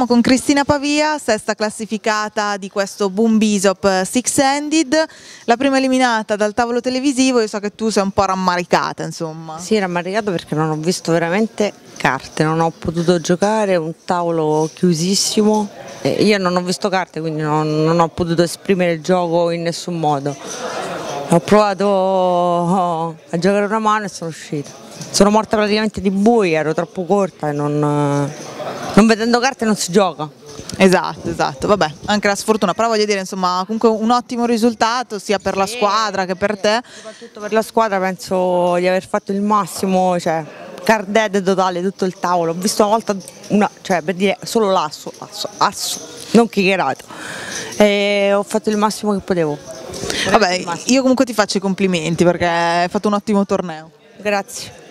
Siamo con Cristina Pavia, sesta classificata di questo Boom Bishop Six Handed, la prima eliminata dal tavolo televisivo, io so che tu sei un po' rammaricata insomma. Sì, rammaricata perché non ho visto veramente carte, non ho potuto giocare, un tavolo chiusissimo, eh, io non ho visto carte quindi non, non ho potuto esprimere il gioco in nessun modo. Ho provato oh, a giocare una mano e sono uscita. Sono morta praticamente di buio, ero troppo corta e non non vedendo carte non si gioca. Esatto, esatto, vabbè, anche la sfortuna, però voglio dire, insomma, comunque un ottimo risultato sia per la squadra che per te. Soprattutto per la squadra penso di aver fatto il massimo, cioè card dead totale, tutto il tavolo. Ho visto una volta, una, cioè per dire solo l'asso, asso, asso, non chicherato. E ho fatto il massimo che potevo. Vabbè, io comunque ti faccio i complimenti perché hai fatto un ottimo torneo. Grazie.